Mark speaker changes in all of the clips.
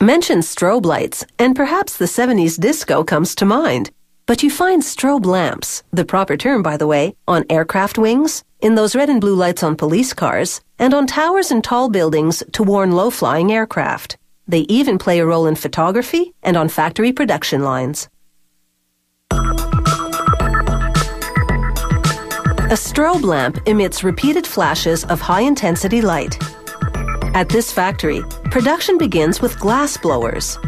Speaker 1: Mention strobe lights, and perhaps the 70s disco comes to mind. But you find strobe lamps, the proper term, by the way, on aircraft wings, in those red and blue lights on police cars, and on towers and tall buildings to warn low flying aircraft. They even play a role in photography and on factory production lines. A strobe lamp emits repeated flashes of high intensity light. At this factory, production begins with glass blowers.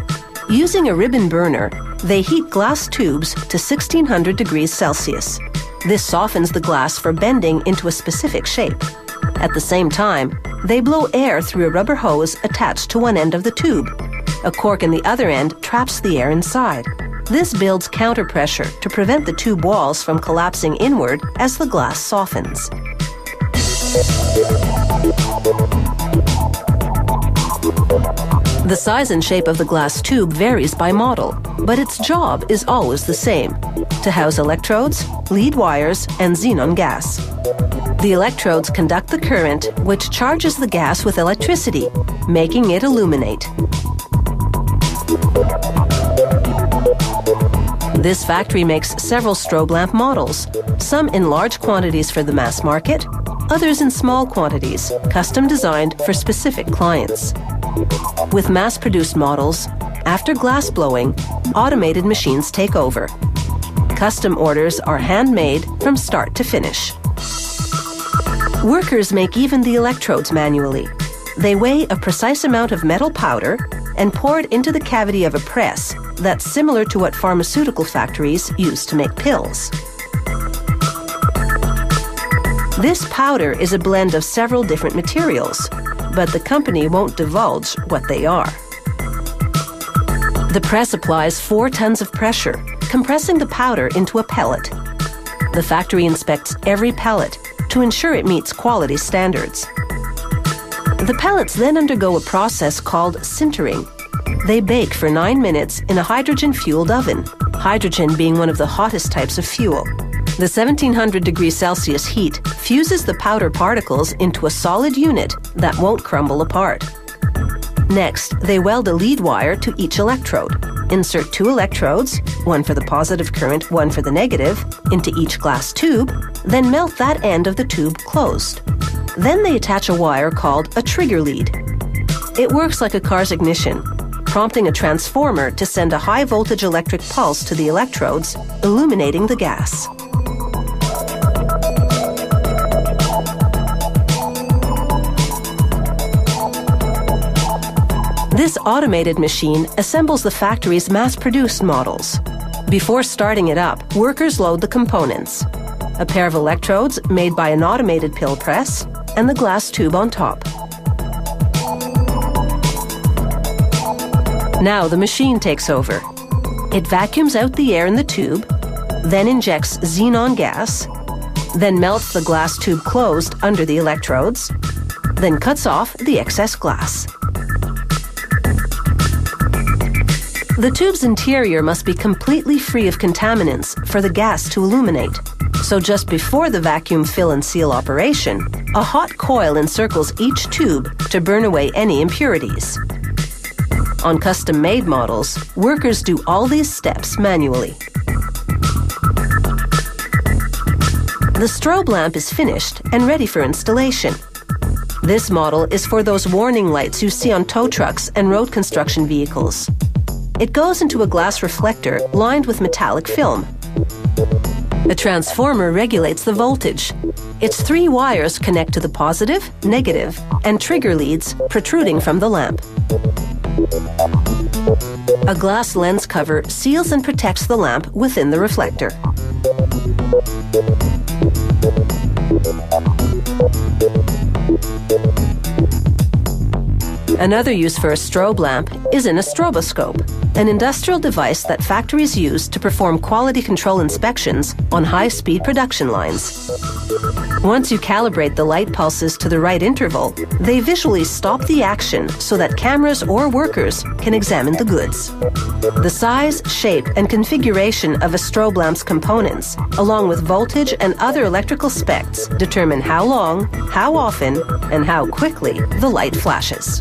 Speaker 1: Using a ribbon burner, they heat glass tubes to 1600 degrees Celsius. This softens the glass for bending into a specific shape. At the same time, they blow air through a rubber hose attached to one end of the tube. A cork in the other end traps the air inside. This builds counterpressure to prevent the tube walls from collapsing inward as the glass softens. The size and shape of the glass tube varies by model, but its job is always the same to house electrodes, lead wires, and xenon gas. The electrodes conduct the current, which charges the gas with electricity, making it illuminate. This factory makes several strobe lamp models, some in large quantities for the mass market, others in small quantities, custom designed for specific clients. With mass produced models, after glass blowing, automated machines take over. Custom orders are handmade from start to finish. Workers make even the electrodes manually. They weigh a precise amount of metal powder and pour it into the cavity of a press that's similar to what pharmaceutical factories use to make pills. This powder is a blend of several different materials, but the company won't divulge what they are. The press applies four tons of pressure, compressing the powder into a pellet. The factory inspects every pellet to ensure it meets quality standards. The pellets then undergo a process called sintering. They bake for nine minutes in a hydrogen fueled oven, hydrogen being one of the hottest types of fuel. The 1700 degrees Celsius heat fuses the powder particles into a solid unit that won't crumble apart. Next, they weld a lead wire to each electrode. Insert two electrodes, one for the positive current, one for the negative, into each glass tube, then melt that end of the tube closed. Then they attach a wire called a trigger lead. It works like a car's ignition, prompting a transformer to send a high voltage electric pulse to the electrodes, illuminating the gas. This automated machine assembles the factory's mass produced models. Before starting it up, workers load the components a pair of electrodes made by an automated pill press, and the glass tube on top. Now the machine takes over. It vacuums out the air in the tube, then injects xenon gas, then melts the glass tube closed under the electrodes, then cuts off the excess glass. The tube's interior must be completely free of contaminants for the gas to illuminate. So just before the vacuum fill and seal operation, a hot coil encircles each tube to burn away any impurities. On custom made models, workers do all these steps manually. The strobe lamp is finished and ready for installation. This model is for those warning lights you see on tow trucks and road construction vehicles. It goes into a glass reflector lined with metallic film. A transformer regulates the voltage. Its three wires connect to the positive, negative, and trigger leads protruding from the lamp. A glass lens cover seals and protects the lamp within the reflector. Another use for a strobe lamp is in a stroboscope, an industrial device that factories use to perform quality control inspections on high speed production lines. Once you calibrate the light pulses to the right interval, they visually stop the action so that cameras or workers can examine the goods. The size, shape, and configuration of a strobe lamp's components, along with voltage and other electrical specs, determine how long, how often, and how quickly the light flashes.